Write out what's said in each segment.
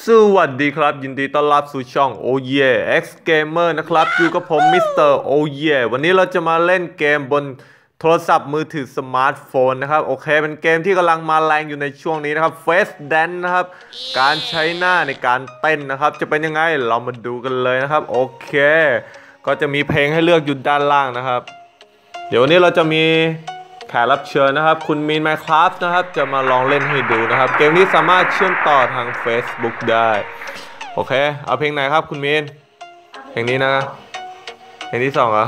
สวัสดีครับ ยินดีต้อนรับสู่ช่อง Oh Yeah X Gamer นะครับ อยู่กับผมมิสเตอร์ Oh Yeah วันนี้เราจะมาเล่นเกมบนโทรศัพท์มือถือสมาร์ทโฟนนะครับ โอเค เป็นเกมที่กำลังมาแรงอยู่ในช่วงนี้นะครับ Face Dance นะครับ การใช้หน้าในการเต้นนะครับ จะเป็นยังไงเรามาดูกันเลยนะครับ โอเค ก็จะมีเพลงให้เลือกอยู่ด้านล่างนะครับ เดี๋ยววันนี้เราจะมี แขกรับเชิญนะครับ คุณมีน Minecraft นะครับ จะมาลองเล่นให้ดูนะครับ เกมนี้สามารถเชื่อมต่อทาง Facebook ได้ โอเค เอาเพลงไหนครับคุณมีนเพลงนี้นะเพลงที่สองเหรอ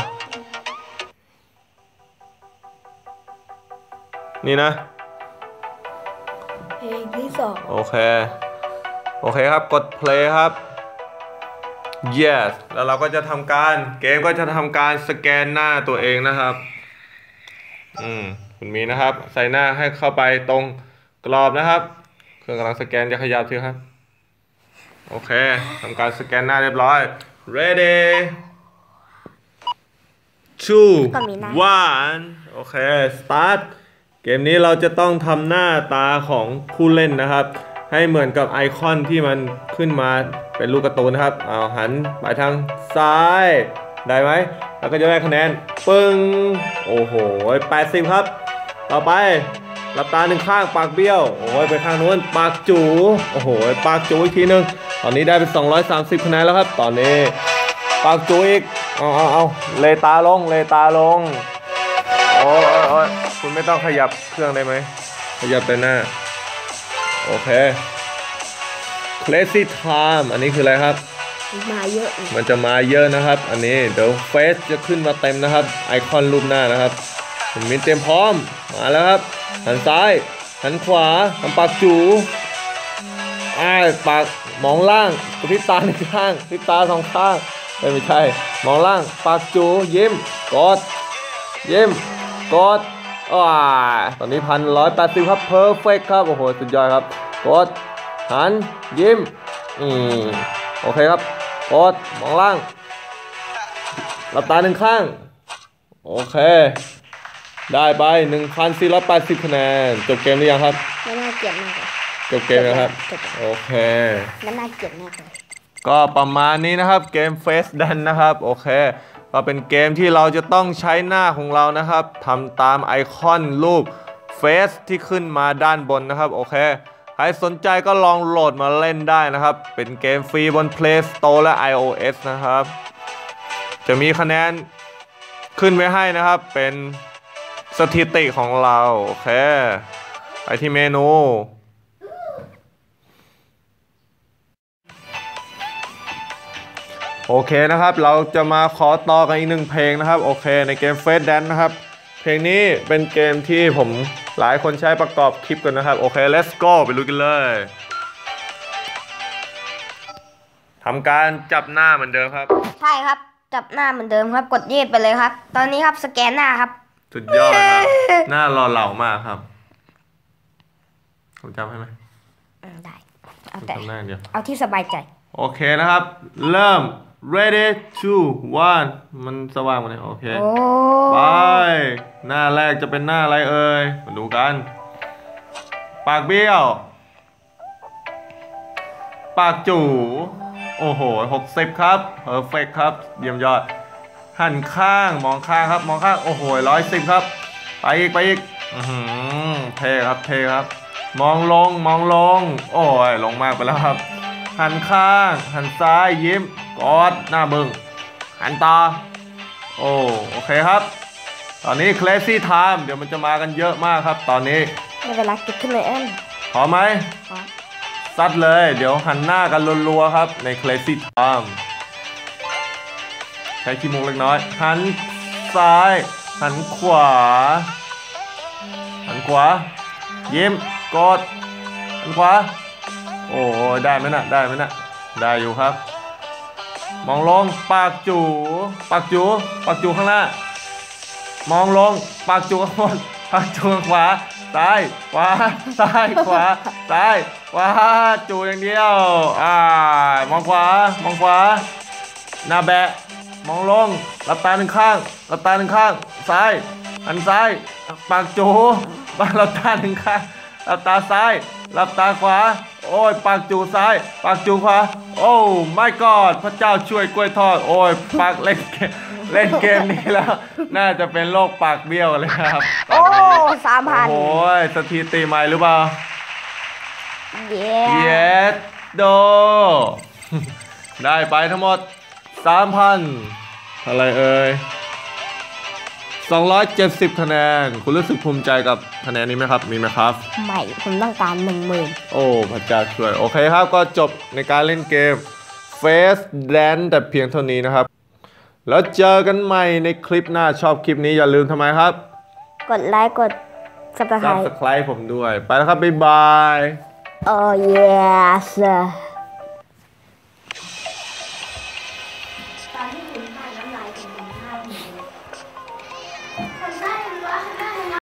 นี่นะ เพลงที่สองโอเค โอเคครับ กด play ครับ yes แล้วเราก็จะทำการ เกมก็จะทำการสแกนหน้าตัวเองนะครับ อืมคุณมีนะครับ ใส่หน้าให้เข้าไปตรงกรอบนะครับ เครื่องกำลังสแกนจะขยับสิครับ โอเคทำการสแกนหน้าเรียบร้อย ready two one โอเค start เกมนี้เราจะต้องทำหน้าตาของผู้เล่นนะครับ ให้เหมือนกับไอคอนที่มันขึ้นมาเป็นลูกกร์ตูนนะครับ เอาหันไปทางซ้าย ได้ไหมแล้วก็จะได้คะแนนปึ้งโอ้โห80 ครับ ต่อไปหลับตาหนึ่งข้างปากเบี้ยวโอ้ยไปข้างนู้นปากจูโอ้โหปากจูอีกทีหนึงตอนนี้ได้เป็น 230คะแนนแล้วครับ ตอนนี้ปากจูอีกเอาเอาเอาเลตาลงเลตาลงโอ้ยโอ้ยคุณไม่ต้องขยับเครื่องได้ไหมขยับไปหน้าโอเค Crazy Time อันนี้คืออะไรครับ มาเยอะมันจะมาเยอะนะครับ อันนี้เดี๋ยว face จะขึ้นมาเต็มนะครับ ไอคอนรูปหน้านะครับคุณมีนเตรียมพร้อมมาแล้วครับหันซ้ายหันขวาทำปากจูอ้าปากมองล่างกระพริบตาหนึ่งข้างกระพริบตาสองข้างไม่ใช่ มองล่าง ปากจูยิ้มกดยิ้มกดอ้าตอนนี้พันร้อยแปดสิบครับ perfect ครับ โอ้โห สุดยอดครับ กดหันยิ้ม อืม โอเคครับ กดมองล่างหลับตาหนึ่งข้าง โอเค ได้ไป 1,480คะแนน จบเกมหรือยังครับไม่น่าเกลียดมากเลยจบเกมแล้วครับจบแล้วโอเคไม่น่าเกลียดมากเลยก็ประมาณนี้นะครับเกม Face Dan นะครับ โอเค ก็เป็นเกมที่เราจะต้องใช้หน้าของเรานะครับทำตามไอคอนรูป Face ที่ขึ้นมาด้านบนนะครับ โอเค ใครสนใจก็ลองโหลดมาเล่นได้นะครับ เป็นเกมฟรีบน Play Store และ iOS นะครับ จะมีคะแนนขึ้นไว้ให้นะครับ เป็นสถิติของเราโอเคไปที่เมนู โอเคนะครับ เราจะมาขอต่อกันอีกหนึ่งเพลงนะครับ โอเค ในเกม Face Dance นะครับ เพลงนี้เป็นเกมที่ผม หลายคนใช้ประกอบคลิปกันนะครับ โอเค let's go ไปลุยกันเลยทำการจับหน้าเหมือนเดิมครับ ใช่ครับ จับหน้าเหมือนเดิมครับ กดยืดไปเลยครับ ตอนนี้ครับสแกนหน้าครับ สุดยอดครับ หน้าหล่อเหลามากครับผมจำให้ไหมอืมได้เอาผมแต่จำหน้าอย่างเดียวเอาที่สบายใจ โอเคนะครับ เริ่ม ready two one มันสว่างหมดเลยโอเคโอ้ไป หน้าแรกจะเป็นหน้าอะไรเอ่ยมาดูกัน ปากเบี้ยว ปากจูโอ้โหหกสิบครับเพอร์เฟกครับ เยี่ยมยอด หันข้างมองข้างครับ มองข้าง โอ้โหร้อยสิบครับ ไปอีก ไปอีกอืเทครับเทครับ มองลงมองลง โอ้ยลงมากไปแล้วครับ หันข้าง หันซ้ายยิ้มกอดหน้าบึ้งหันตา โอ้โอเคครับ ตอนนี้ Crazy Time เดี๋ยวมันจะมากันเยอะมากครับ ตอนนี้ไม่เป็นไรเก็บขึ้นเลยเอ็นพร้อมไหมพร้อมซัดเลย เดี๋ยวหันหน้ากันรัวๆครับ ใน Crazy Time ใช้ขี้มุกเล็กน้อย หันซ้าย หันขวา หันขวา ยิ้มกดหันขวา โอ้ได้ไหมนะได้ไหมนะได้อยู่ครับ มองลงปากจู ปากจู ปากจูข้างหน้า มองลง ปากจูงบนปากจูงขวา ซ้าย ขวา ซ้าย ขวา ซ้าย ขวา จูอย่างเดียว อ่า มองขวา มองขวา หน้าแบะ มองลง หลับตาหนึ่งข้าง หลับตาหนึ่งข้าง ซ้ายหันซ้าย ปากจูปากหลับตาหนึ่งข้าง หลับตาซ้าย หลับตาขวา โอ้ย ปากจูซ้าย ปากจูขวา โอ้ไม่กอด พระเจ้าช่วยกล้วยทอด โอ้ย ปากเล่นเก เล่นเกมนี้แล้ว น่าจะเป็นโรคปากเบี้ยวเลยครับโอ้สามพันโอ้ยสถิติใหม่หรือเปล่าเย้เยสโด ได้ไปทั้งหมด3,000อะไรเอ่ย270 คะแนน คุณรู้สึกภูมิใจกับคะแนนนี้ไหมครับ มีไหมครับ ไม่ ผมต้องการหนึ่งหมื่นโอ้ พระเจ้าช่วย โอเคครับ ก็จบในการเล่นเกม Face Dance แต่เพียงเท่านี้นะครับ แล้วเจอกันใหม่ในคลิปหน้าชอบคลิปนี้อย่าลืมทำไมครับ กดไลค์กดสับสไครต์ Subscribe ผมด้วย ไปแล้วครับ บ๊ายบายโอ้ yes